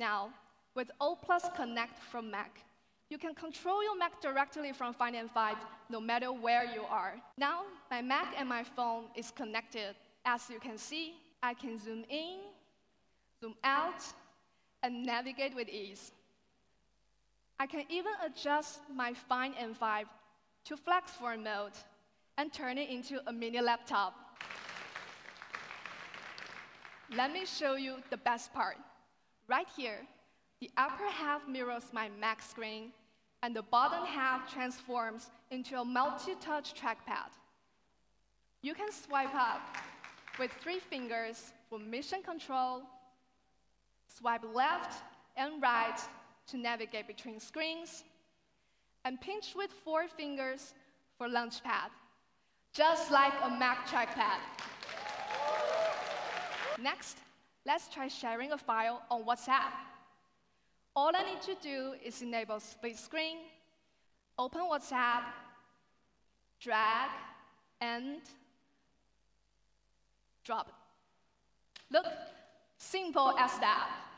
Now, with O Plus Connect from Mac, you can control your Mac directly from Find N5 no matter where you are. Now, my Mac and my phone is connected. As you can see, I can zoom in, zoom out, and navigate with ease. I can even adjust my Find N5 to FlexForm mode and turn it into a mini laptop. Let me show you the best part. Right here, the upper half mirrors my Mac screen, and the bottom half transforms into a multi-touch trackpad. You can swipe up with three fingers for mission control, swipe left and right to navigate between screens, and pinch with four fingers for launchpad, just like a Mac trackpad. Next, let's try sharing a file on WhatsApp. All I need to do is enable split screen, open WhatsApp, drag, and drop. Look, simple as that.